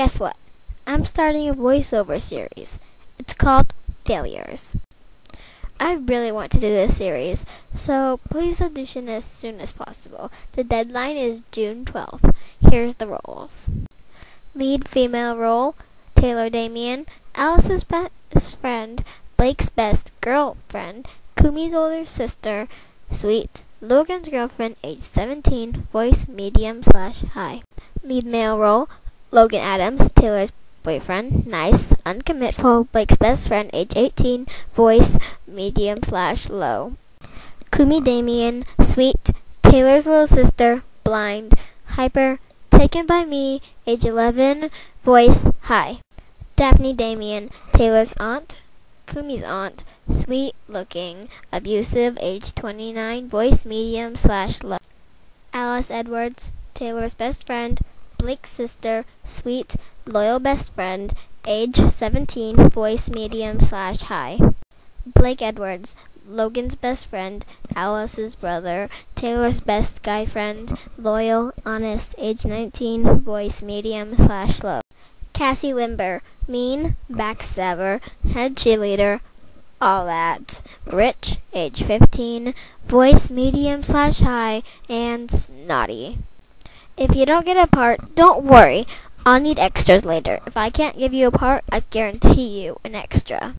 Guess what? I'm starting a voiceover series. It's called Failures. I really want to do this series, so please audition as soon as possible. The deadline is June 12th. Here's the roles. Lead female role, Taylor Damien, Alice's best friend, Blake's best girlfriend, Kumi's older sister, Sweet, Logan's girlfriend, age 17, voice medium slash high. Lead male role, Logan Adams, Taylor's boyfriend, nice, uncommitful, Blake's best friend, age 18, voice medium slash low. Kumi Damien, sweet, Taylor's little sister, blind, hyper, taken by me, age 11, voice high. Daphne Damien, Taylor's aunt, Kumi's aunt, sweet looking, abusive, age 29, voice medium slash low. Alice Edwards, Taylor's best friend, Blake's sister, sweet, loyal best friend, age 17, voice medium slash high. Blake Edwards, Logan's best friend, Alice's brother, Taylor's best guy friend, loyal, honest, age 19, voice medium slash low. Cassie Limber, mean, backstabber, head cheerleader, all that. Rich, age 15, voice medium slash high, and snotty. If you don't get a part, don't worry. I'll need extras later. If I can't give you a part, I guarantee you an extra.